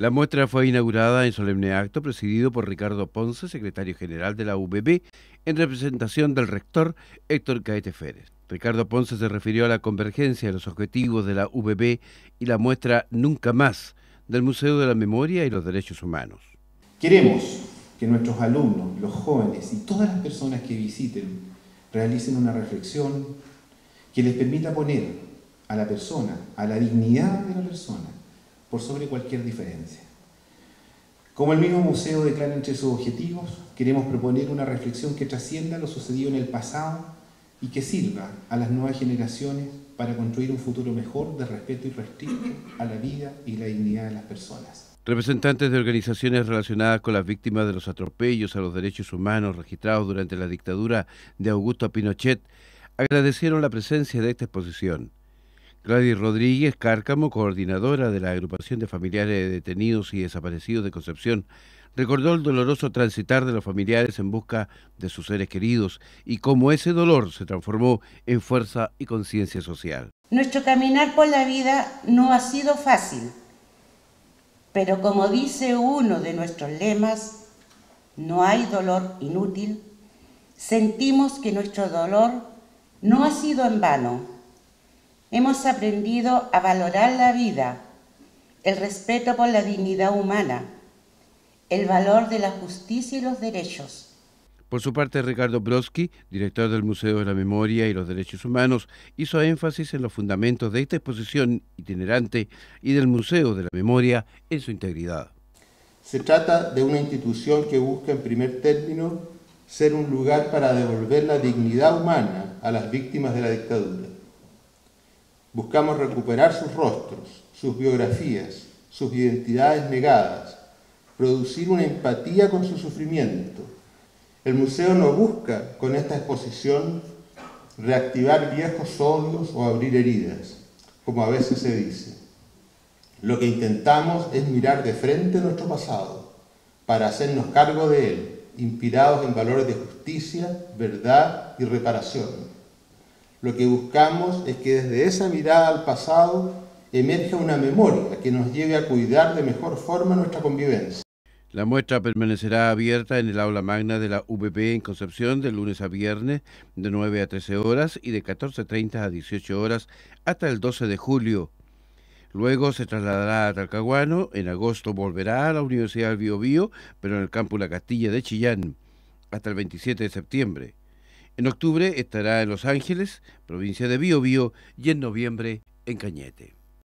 La muestra fue inaugurada en solemne acto presidido por Ricardo Ponce, secretario general de la UBB, en representación del rector Héctor Caete Férez. Ricardo Ponce se refirió a la convergencia de los objetivos de la UBB y la muestra Nunca Más del Museo de la Memoria y los Derechos Humanos. Queremos que nuestros alumnos, los jóvenes y todas las personas que visiten realicen una reflexión que les permita poner a la persona, a la dignidad de la persona, por sobre cualquier diferencia. Como el mismo museo declara entre sus objetivos, queremos proponer una reflexión que trascienda lo sucedido en el pasado y que sirva a las nuevas generaciones para construir un futuro mejor de respeto y respeto a la vida y la dignidad de las personas. Representantes de organizaciones relacionadas con las víctimas de los atropellos a los derechos humanos registrados durante la dictadura de Augusto Pinochet agradecieron la presencia de esta exposición. Gladys Rodríguez Cárcamo, coordinadora de la agrupación de familiares de detenidos y desaparecidos de Concepción, recordó el doloroso transitar de los familiares en busca de sus seres queridos y cómo ese dolor se transformó en fuerza y conciencia social. Nuestro caminar por la vida no ha sido fácil, pero como dice uno de nuestros lemas, no hay dolor inútil, sentimos que nuestro dolor no ha sido en vano Hemos aprendido a valorar la vida, el respeto por la dignidad humana, el valor de la justicia y los derechos. Por su parte, Ricardo Broski, director del Museo de la Memoria y los Derechos Humanos, hizo énfasis en los fundamentos de esta exposición itinerante y del Museo de la Memoria en su integridad. Se trata de una institución que busca, en primer término, ser un lugar para devolver la dignidad humana a las víctimas de la dictadura Buscamos recuperar sus rostros, sus biografías, sus identidades negadas, producir una empatía con su sufrimiento. El museo no busca con esta exposición reactivar viejos odios o abrir heridas, como a veces se dice. Lo que intentamos es mirar de frente nuestro pasado para hacernos cargo de él, inspirados en valores de justicia, verdad y reparación lo que buscamos es que desde esa mirada al pasado emerja una memoria que nos lleve a cuidar de mejor forma nuestra convivencia. La muestra permanecerá abierta en el aula magna de la UBP en Concepción de lunes a viernes de 9 a 13 horas y de 14.30 a 18 horas hasta el 12 de julio. Luego se trasladará a Talcahuano, en agosto volverá a la Universidad del Biobío, pero en el campus La Castilla de Chillán, hasta el 27 de septiembre. En octubre estará en Los Ángeles, provincia de Biobío, y en noviembre en Cañete.